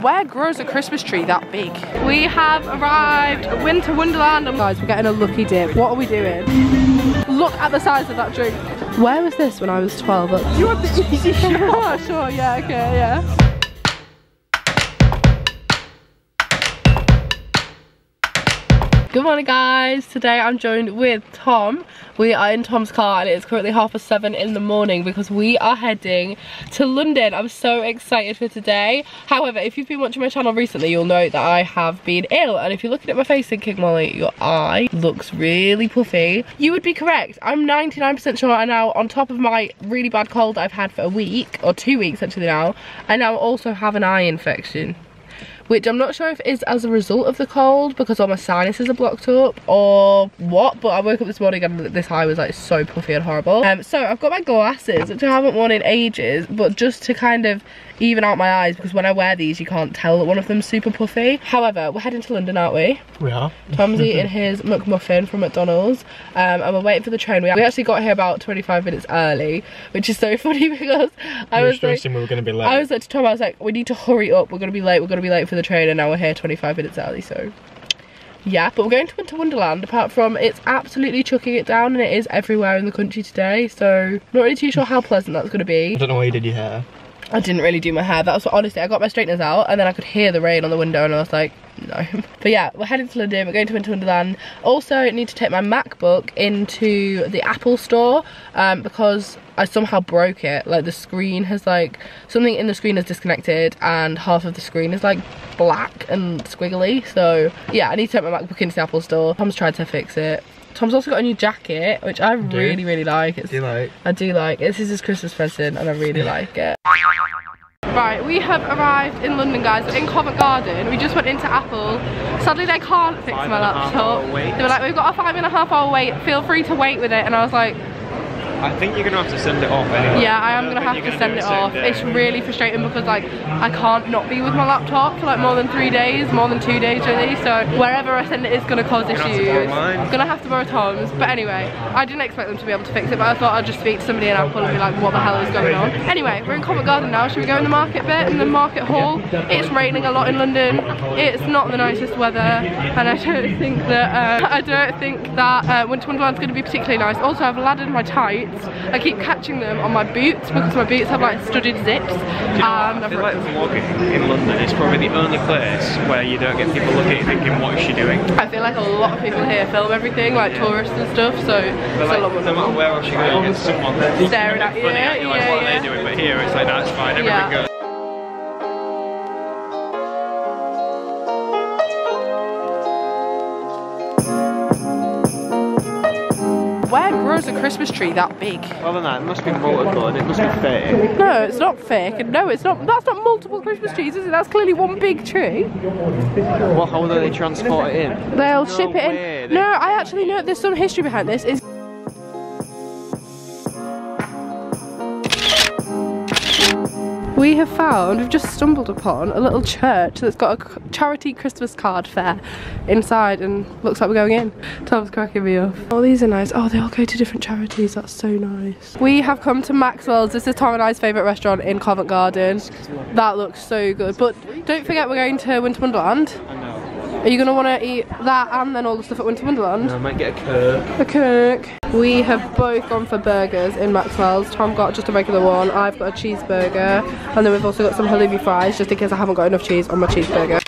Where grows a Christmas tree that big? We have arrived at Winter Wonderland. Guys, we're getting a lucky dip. What are we doing? Look at the size of that drink. Where was this when I was 12? You want the easy shot? sure, yeah, okay, yeah. Good morning guys, today I'm joined with Tom. We are in Tom's car and it's currently half past seven in the morning because we are heading to London. I'm so excited for today. However, if you've been watching my channel recently, you'll know that I have been ill and if you're looking at my face thinking, Molly, your eye looks really puffy, you would be correct. I'm 99% sure I now, on top of my really bad cold I've had for a week, or two weeks actually now, I now also have an eye infection which I'm not sure if is as a result of the cold because all my sinuses are blocked up or what but I woke up this morning and this eye was like so puffy and horrible um, so I've got my glasses which I haven't worn in ages but just to kind of even out my eyes because when I wear these you can't tell that one of them's super puffy. However, we're heading to London, aren't we? We are. Tom's eating his McMuffin from McDonald's um, and we're waiting for the train. We, actually got here about 25 minutes early, which is so funny because I was like, we were going to be late. I was like to Tom, I was like, we need to hurry up. We're going to be late. We're going to be late for the train and now we're here 25 minutes early, so yeah but we're going to Winter Wonderland apart from it's absolutely chucking it down and it is everywhere in the country today so not really too sure how pleasant that's going to be I don't know why you did your hair I didn't really do my hair. That was honestly, I got my straighteners out and then I could hear the rain on the window and I was like, no. but yeah, we're heading to London, we're going to Winter Wonderland. Also need to take my MacBook into the Apple store um, because I somehow broke it. Like the screen has like, something in the screen is disconnected and half of the screen is like black and squiggly. So yeah, I need to take my MacBook into the Apple store. Tom's tried to fix it. Tom's also got a new jacket, which I really, really like. It's, do you like? I do like. This is his Christmas present and I really like it. Right, we have arrived in London, guys, in Covent Garden. We just went into Apple. Sadly, they can't fix five my laptop. They were like, we've got a five and a half hour wait. Feel free to wait with it. And I was like, I think you're gonna have to send it off anyway. Yeah, I am I gonna have to send it, off. Day. It's really frustrating because like I can't not be with my laptop for like more than three days, more than two days really. So wherever I send it is gonna cause issues. I'm gonna have to borrow Tom's. But anyway, I didn't expect them to be able to fix it, but I thought I'd just speak to somebody in Apple and be like, what the hell is going on? Anyway, we're in Covent Garden now. Should we go in the market bit, in the market hall? It's raining a lot in London. It's not the nicest weather, and I don't think that uh, I don't think that uh, Winter Wonderland's gonna be particularly nice. Also, I've laddered my tights. I keep catching them on my boots because my boots have like studded zips. You know, um, I feel like vlogging in London is probably the only place where you don't get people looking at you thinking, what is she doing? I feel like a lot of people here film everything, like yeah. tourists and stuff, so but like, no matter where else you go, you get someone staring at you. Funny at you like, yeah, what yeah. are they doing? But here it's like, that's fine, everything goes. Christmas tree that big? Than that, it must be multiple and it must be fake. No, it's not fake. and No, it's not. That's not multiple Christmas trees, is it? That's clearly one big tree. Well, how do they transport it in? They'll no ship it in. No, I actually know there's some history behind this. Is we have found, we've just stumbled upon a little church that's got a charity Christmas card fair inside and looks like we're going in. Tom's cracking me up. Oh, these are nice. Oh, they all go to different charities. That's so nice. We have come to Maxwell's. This is Tom and I's favourite restaurant in Covent Garden. That looks so good. But don't forget we're going to Winter Wonderland. Are you going to want to eat that and then all the stuff at Winter Wonderland? No, I might get a Kirk. A Kirk. We have both gone for burgers in Maxwell's. Tom got just a regular one. I've got a cheeseburger. And then we've also got some halloumi fries just in case I haven't got enough cheese on my cheeseburger.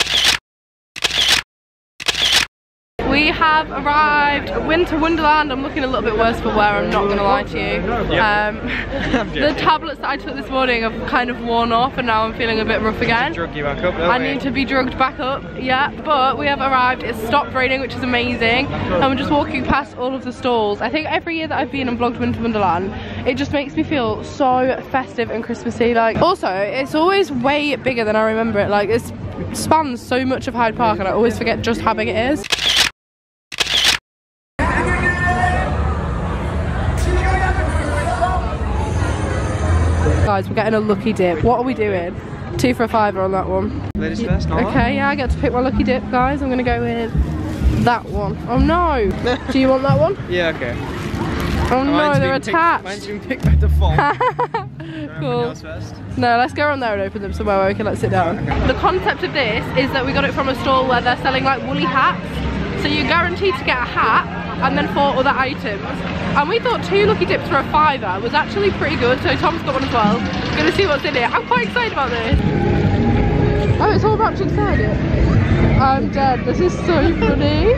We have arrived at Winter Wonderland. I'm looking a little bit worse for wear, I'm not gonna lie to you. Um, the tablets that I took this morning have kind of worn off and now I'm feeling a bit rough again. Drug you back up, I we? need to be drugged back up, yeah. But we have arrived, it's stopped raining, which is amazing. And we're just walking past all of the stalls. I think every year that I've been and vlogged Winter Wonderland, it just makes me feel so festive and Christmassy. Like, also, it's always way bigger than I remember it. Like, it spans so much of Hyde Park and I always forget just how big it is. Guys, we're getting a lucky dip. What are we doing? Two for a fiver on that one. Ladies first, Okay, yeah, I get to pick my lucky dip, guys. I'm gonna go with that one. Oh no! Do you want that one? Yeah, okay. Oh no, they're attached. Mine's been picked by default. cool. No, let's go around there and open them somewhere where we can like sit down. The concept of this is that we got it from a stall where they're selling like woolly hats. So you're guaranteed to get a hat and then four other items. And we thought two lucky dips for a fiver was actually pretty good. So Tom's got one as well. Gonna see what's in it. I'm quite excited about this. Oh, it's all wrapped inside it. I'm dead. This is so funny.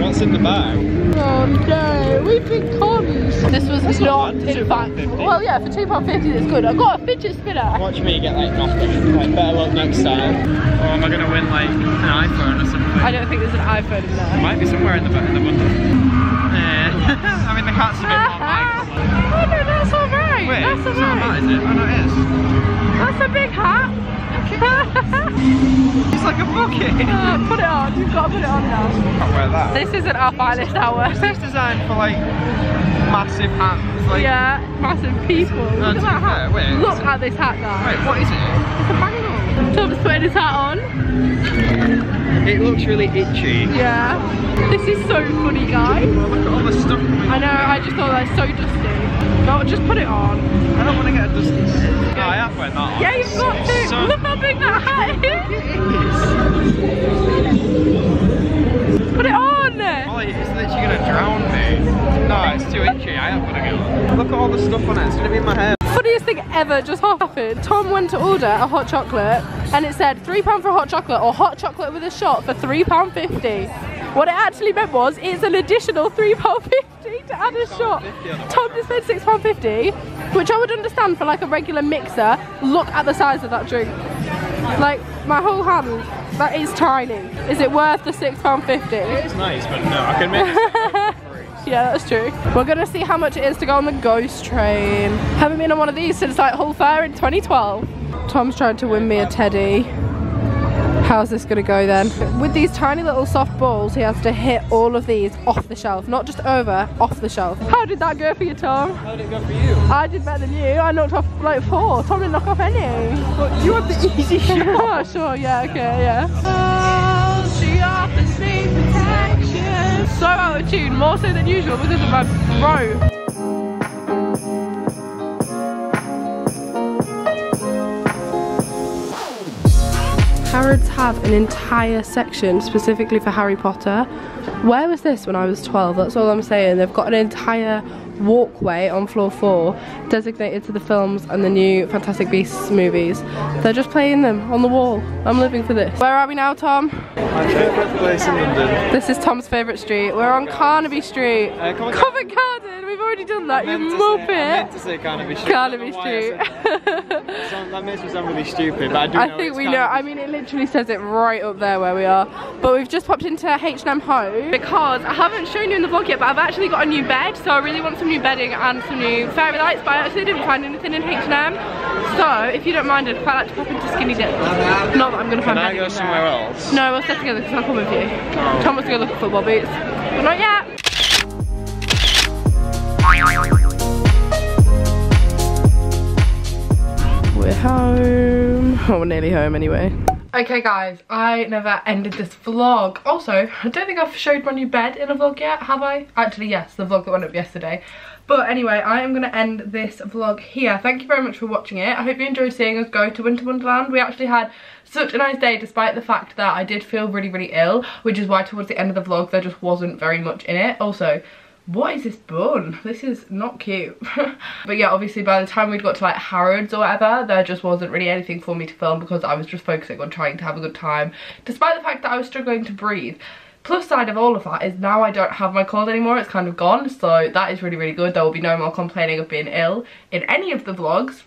What's in the bag? Oh no, we've been cons. This was That's not not bad, in fact. Well, yeah, for £2.50 it's good. I've got a fidget spinner. Watch me get like nothing. Like, better luck next time. Or am I gonna win like an iPhone or something? I don't think there's an iPhone in there. It Might be somewhere in the back of the bundle. I mean, the cat's a bit more oh no, that's alright. Wait, that's it's not that, alright. is it? Oh no, it is. That's a big hat. It's like a bucket. Uh, put it on. You've got to put it on now. Can't wear that. This isn't our finest hour. Is this designed for like massive hands? Like, yeah, massive people. No, Look at that hat. wait, Look at this hat, guys. Wait, what is it? It's a bangle. Tom's putting his hat on. It looks really itchy. Yeah. This is so funny, guys. Well, look at all the stuff. I know, I just thought that was so dusty. No, just put it on. I don't want to get a dusty head. Oh, no, I have wear that on. Yeah, you've got to. So- Look how big that hat is. Put it on. Molly, it's literally gonna drown me. No, it's too itchy. I am gonna go. Look at all the stuff on it. It's gonna be in my hair. Funniest thing ever just happened. Tom went to order a hot chocolate and it said £3 for a hot chocolate or hot chocolate with a shot for £3.50. What it actually meant was it's an additional £3.50 to add a shot. Tom just paid £6.50, which I would understand for like a regular mixer. Look at the size of that drink. Like my whole hand, that is tiny. Is it worth the £6.50? It's nice, but no, I can make Yeah, that's true. We're gonna see how much it is to go on the ghost train. Haven't been on one of these since like Hull Fair in 2012. Tom's trying to win me a teddy. How's this gonna go then? With these tiny little soft balls, he has to hit all of these off the shelf, not just over, off the shelf. How did that go for you, Tom? How did it go for you? I did better than you. I knocked off like four. Tom didn't knock off any. But you had the easy oh, sure, yeah, okay, yeah. Oh, more so than usual because of my robe. Harrods have an entire section specifically for Harry Potter. Where was this when I was 12? That's all I'm saying. They've got an entire walkway on floor four designated to the films and the new Fantastic Beasts movies. They're just playing them on the wall. I'm living for this. Where are we now, Tom? My favourite place in London. This is Tom's favourite street. We're on Carnaby Street. Uh, Covent- Covent Garden. We've already done that, you meant say- I meant to say Carnaby Street. Carnaby I don't know why I Street. that. Makes me sound really stupid, but I do I know think we know. I mean, it literally says it right up there where we are. But we've just popped into H&M Home because I haven't shown you in the vlog yet, but I've actually got a new bed. So I really want some new bedding and some new fairy lights, but I actually didn't find anything in H&M. So if you don't mind, I'd quite like to pop into Skinny Dip. Not that I'm going to find Can I go somewhere there. else? No, we'll stay together because I'll come with you. Oh. Tom wants to go look at football boots. But not yet. Home. Oh, we're nearly home anyway. Okay guys, I never ended this vlog. Also, I don't think I've showed my new bed in a vlog yet, have I? Actually, yes, the vlog that went up yesterday. But anyway, I am going to end this vlog here. Thank you very much for watching it. I hope you enjoyed seeing us go to Winter Wonderland. We actually had such a nice day despite the fact that I did feel really, really ill, which is why towards the end of the vlog there just wasn't very much in it. Also, what is this bun? This is not cute. but yeah, obviously by the time we'd got to like Harrods or whatever, there just wasn't really anything for me to film because I was just focusing on trying to have a good time, despite the fact that I was struggling to breathe. Plus side of all of that is now I don't have my cold anymore, it's kind of gone, so that is really, really good. There will be no more complaining of being ill in any of the vlogs.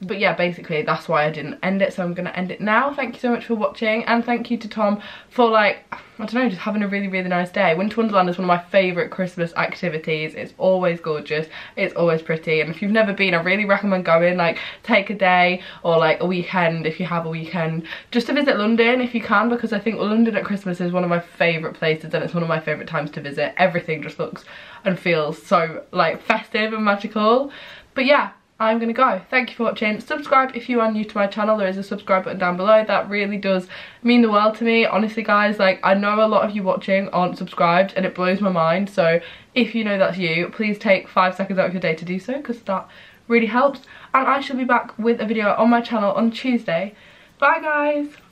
But yeah, basically that's why I didn't end it, so I'm gonna end it now. Thank you so much for watching, and thank you to Tom for like, I don't know, just having a really, really nice day. Winter Wonderland is one of my favourite Christmas activities. It's always gorgeous, it's always pretty, and if you've never been, I really recommend going, like, take a day, or like a weekend, if you have a weekend, just to visit London if you can, because I think London at Christmas is one of my favourite places, and it's one of my favourite times to visit. Everything just looks and feels so, like, festive and magical. But yeah, I'm gonna go. Thank you for watching. Subscribe if you are new to my channel. There is a subscribe button down below. That really does mean the world to me. Honestly guys, like I know a lot of you watching aren't subscribed and it blows my mind. So if you know that's you, please take five seconds out of your day to do so because that really helps. And I shall be back with a video on my channel on Tuesday. Bye guys!